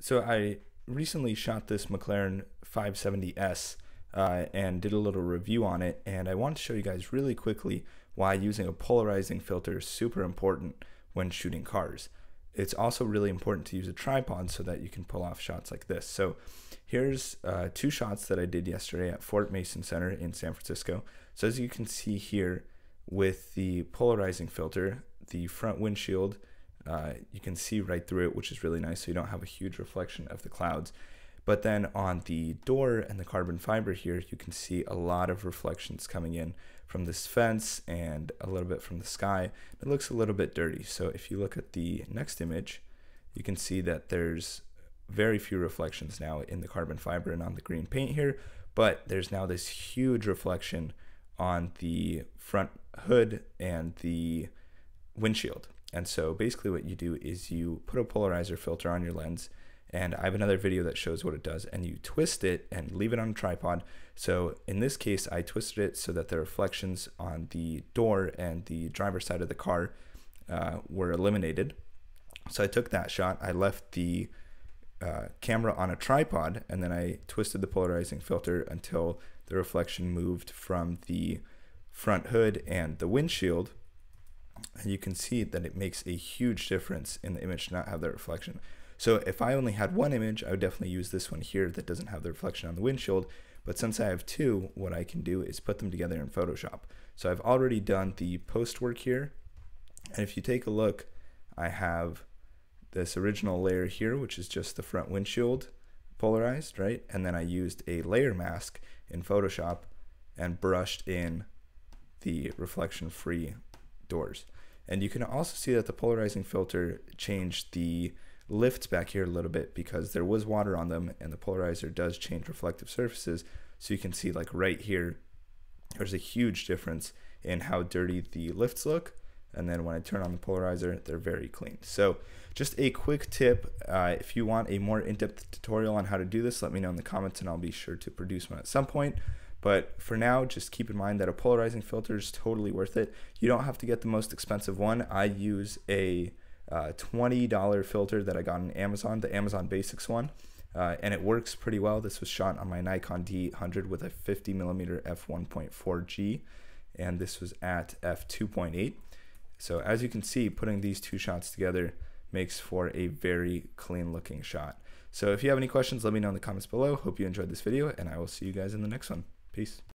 So I recently shot this McLaren 570S uh, and did a little review on it, and I want to show you guys really quickly why using a polarizing filter is super important when shooting cars. It's also really important to use a tripod so that you can pull off shots like this. So here's uh, two shots that I did yesterday at Fort Mason Center in San Francisco. So as you can see here with the polarizing filter, the front windshield uh, you can see right through it, which is really nice. So you don't have a huge reflection of the clouds. But then on the door and the carbon fiber here, you can see a lot of reflections coming in from this fence and a little bit from the sky. It looks a little bit dirty. So if you look at the next image, you can see that there's very few reflections now in the carbon fiber and on the green paint here, but there's now this huge reflection on the front hood and the windshield. And so basically what you do is you put a polarizer filter on your lens and I have another video that shows what it does and you twist it and leave it on a tripod. So in this case, I twisted it so that the reflections on the door and the driver's side of the car uh, were eliminated. So I took that shot, I left the uh, camera on a tripod and then I twisted the polarizing filter until the reflection moved from the front hood and the windshield and you can see that it makes a huge difference in the image to not have that reflection. So if I only had one image, I would definitely use this one here that doesn't have the reflection on the windshield. But since I have two, what I can do is put them together in Photoshop. So I've already done the post work here. And if you take a look, I have this original layer here, which is just the front windshield polarized, right? And then I used a layer mask in Photoshop and brushed in the reflection free doors. And you can also see that the polarizing filter changed the lifts back here a little bit because there was water on them and the polarizer does change reflective surfaces. So you can see like right here, there's a huge difference in how dirty the lifts look. And then when I turn on the polarizer, they're very clean. So just a quick tip, uh, if you want a more in-depth tutorial on how to do this, let me know in the comments and I'll be sure to produce one at some point. But for now, just keep in mind that a polarizing filter is totally worth it. You don't have to get the most expensive one. I use a uh, $20 filter that I got on Amazon, the Amazon Basics one. Uh, and it works pretty well. This was shot on my Nikon D800 with a 50 millimeter f1.4G, and this was at f2.8. So as you can see, putting these two shots together makes for a very clean looking shot. So if you have any questions, let me know in the comments below. Hope you enjoyed this video, and I will see you guys in the next one. Peace.